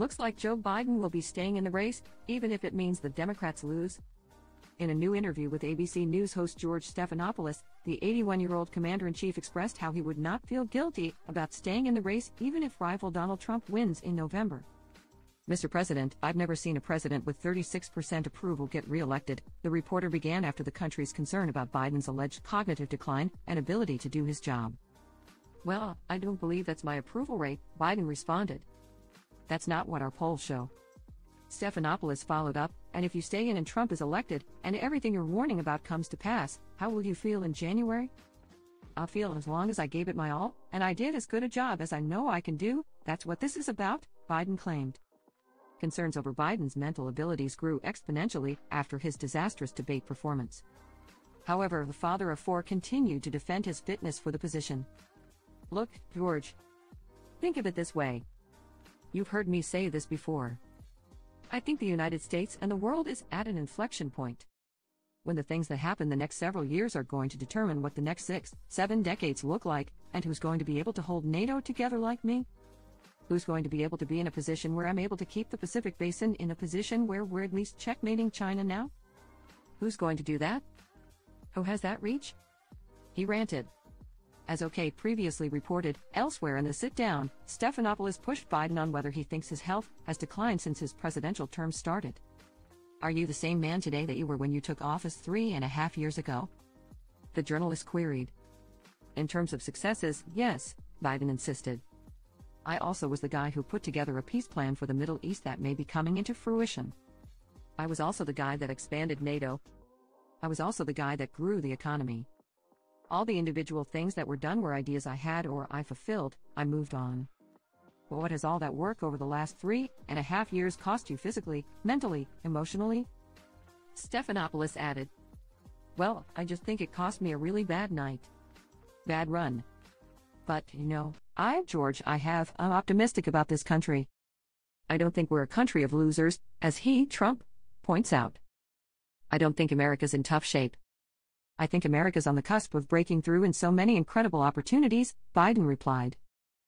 Looks like Joe Biden will be staying in the race, even if it means the Democrats lose. In a new interview with ABC News host George Stephanopoulos, the 81 year old commander in chief expressed how he would not feel guilty about staying in the race even if rival Donald Trump wins in November. Mr. President, I've never seen a president with 36% approval get reelected, the reporter began after the country's concern about Biden's alleged cognitive decline and ability to do his job. Well, I don't believe that's my approval rate, Biden responded. That's not what our polls show. Stephanopoulos followed up, and if you stay in and Trump is elected, and everything you're warning about comes to pass, how will you feel in January? I'll feel as long as I gave it my all, and I did as good a job as I know I can do, that's what this is about, Biden claimed. Concerns over Biden's mental abilities grew exponentially after his disastrous debate performance. However, the father of four continued to defend his fitness for the position. Look, George. Think of it this way You've heard me say this before. I think the United States and the world is at an inflection point. When the things that happen the next several years are going to determine what the next six, seven decades look like, and who's going to be able to hold NATO together like me? Who's going to be able to be in a position where I'm able to keep the Pacific Basin in a position where we're at least checkmating China now? Who's going to do that? Who has that reach? He ranted. As OK previously reported, elsewhere in the sit down, Stephanopoulos pushed Biden on whether he thinks his health has declined since his presidential term started. Are you the same man today that you were when you took office three and a half years ago? The journalist queried. In terms of successes, yes, Biden insisted. I also was the guy who put together a peace plan for the Middle East that may be coming into fruition. I was also the guy that expanded NATO. I was also the guy that grew the economy. All the individual things that were done were ideas I had or I fulfilled, I moved on. But what has all that work over the last three and a half years cost you physically, mentally, emotionally? Stephanopoulos added. Well, I just think it cost me a really bad night. Bad run. But, you know, I, George, I have, I'm optimistic about this country. I don't think we're a country of losers, as he, Trump, points out. I don't think America's in tough shape. I think America's on the cusp of breaking through in so many incredible opportunities, Biden replied.